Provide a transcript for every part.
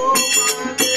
Oh,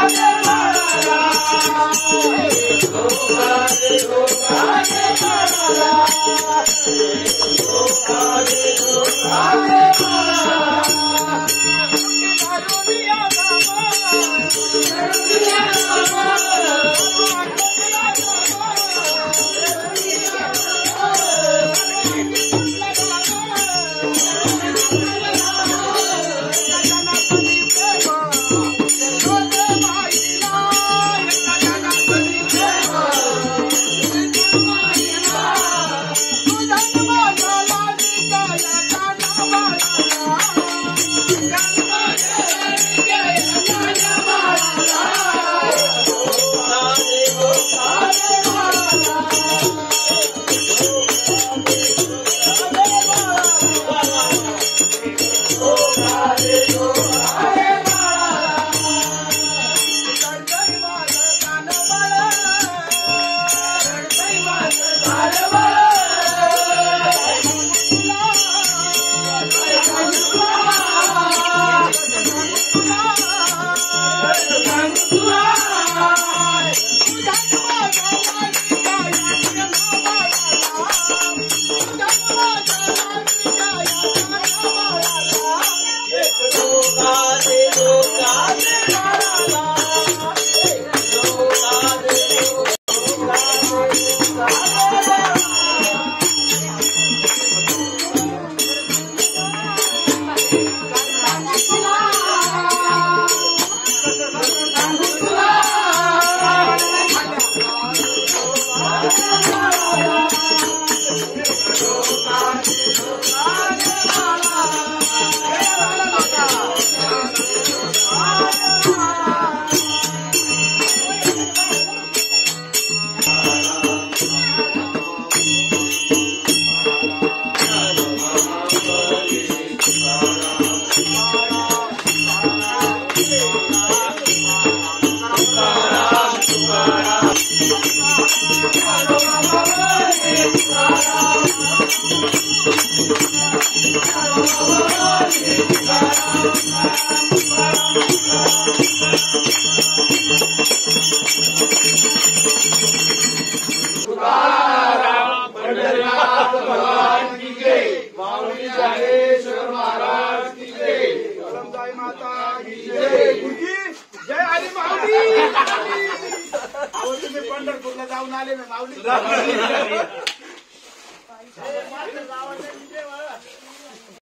Thank you. जाऊन आले ना माऊली.